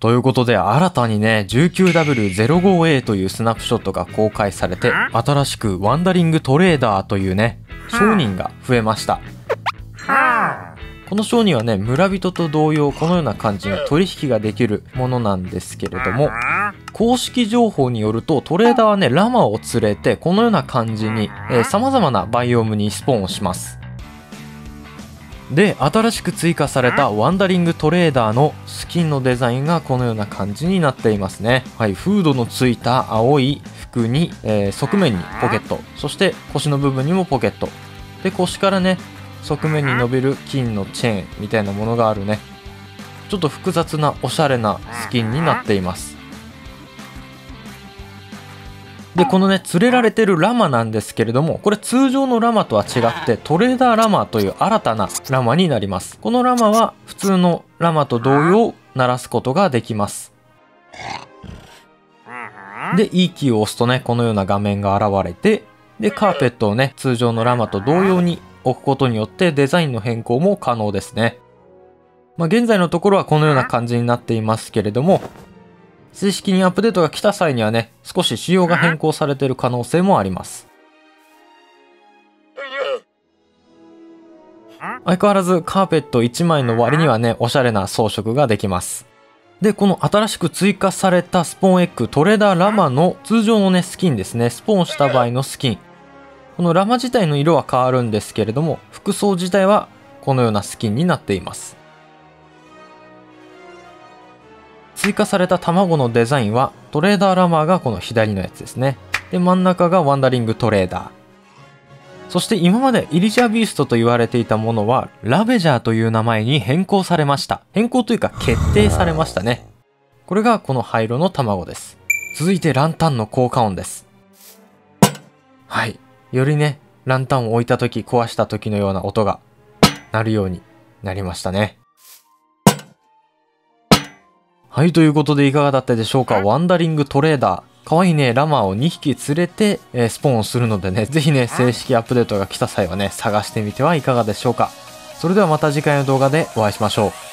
ということで新たにね 19W05A というスナップショットが公開されて新しくワンダリングトレーダーというね商人が増えました。この商人はね村人と同様このような感じに取引ができるものなんですけれども公式情報によるとトレーダーはねラマを連れてこのような感じにさまざまなバイオームにスポーンをしますで新しく追加されたワンダリングトレーダーのスキンのデザインがこのような感じになっていますね。はいフードのついた青い服に、えー、側面にポケット。そして腰の部分にもポケット。で腰からね側面に伸びる金のチェーンみたいなものがあるね。ちょっと複雑なおしゃれなスキンになっています。で、このね、連れられてるラマなんですけれども、これ通常のラマとは違って、トレーダーラマという新たなラマになります。このラマは普通のラマと同様、鳴らすことができます。で、E キーを押すとね、このような画面が現れて、で、カーペットをね、通常のラマと同様に置くことによってデザインの変更も可能ですね。まあ、現在のところはこのような感じになっていますけれども、正式にアップデートが来た際にはね、少し仕様が変更されている可能性もあります。相変わらずカーペット1枚の割にはね、おしゃれな装飾ができます。で、この新しく追加されたスポーンエッグトレーダーラマの通常のね、スキンですね。スポーンした場合のスキン。このラマ自体の色は変わるんですけれども、服装自体はこのようなスキンになっています。追加された卵のデザインはトレーダーラマーがこの左のやつですね。で、真ん中がワンダリングトレーダー。そして今までイリジャビーストと言われていたものはラベジャーという名前に変更されました。変更というか決定されましたね。これがこの灰色の卵です。続いてランタンの効果音です。はい。よりね、ランタンを置いた時、壊した時のような音が鳴るようになりましたね。はい、ということでいかがだったでしょうか？ワンダリングトレーダー。かわいいね、ラマーを2匹連れて、えー、スポーンをするのでね、ぜひね、正式アップデートが来た際はね、探してみてはいかがでしょうか？それではまた次回の動画でお会いしましょう。